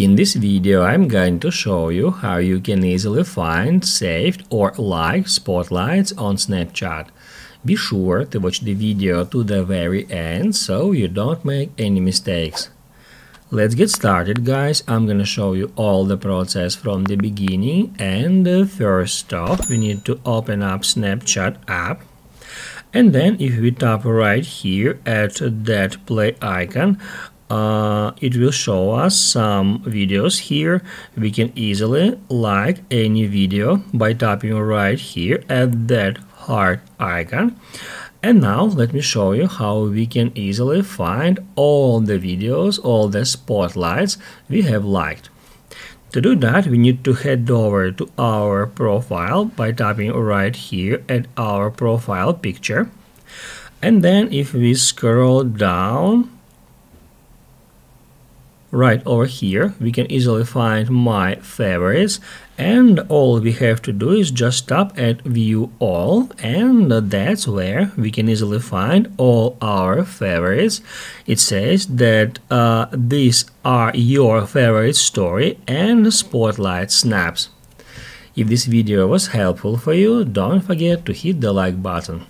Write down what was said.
In this video I'm going to show you how you can easily find saved or liked spotlights on Snapchat. Be sure to watch the video to the very end so you don't make any mistakes. Let's get started guys, I'm gonna show you all the process from the beginning and first off we need to open up Snapchat app and then if we tap right here at that play icon uh, it will show us some videos here. We can easily like any video by tapping right here at that heart icon. And now let me show you how we can easily find all the videos all the spotlights we have liked. To do that we need to head over to our profile by tapping right here at our profile picture. And then if we scroll down right over here we can easily find my favorites. And all we have to do is just tap at view all and that's where we can easily find all our favorites. It says that uh, these are your favorite story and spotlight snaps. If this video was helpful for you don't forget to hit the like button